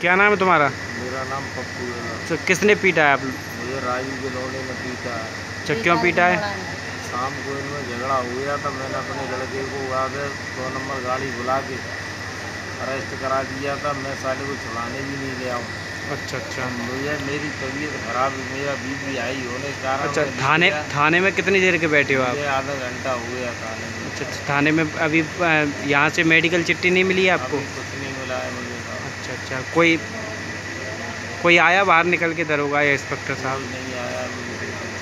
क्या नाम है तुम्हारा? मेरा नाम पप्पू है। तो किसने पीटा है आप? मुझे राजू के लौड़े ने पीटा है। अच्छा क्यों पीटा है? शाम को इनमें झगड़ा हो गया था मैंने अपने लड़के को आगे दो नंबर गाड़ी बुला के अरेस्ट करा दिया था। मैं साले को छुड़ाने भी नहीं गया हूँ। अच्छा अच्छा। भैया मेरी तबीयत खराब मेरा बीपी आई होने के कारण अच्छा थाने थाने में कितनी देर के बैठे हो आप? आधा घंटा हो गया थाने में। अच्छा अच्छा, थाने में अभी यहाँ से मेडिकल चिट्ठी नहीं मिली है आपको कुछ नहीं मिला है मुझे। तो। अच्छा अच्छा। कोई कोई आया बाहर निकल के दरोगा या इंस्पेक्टर साहब? नहीं नहीं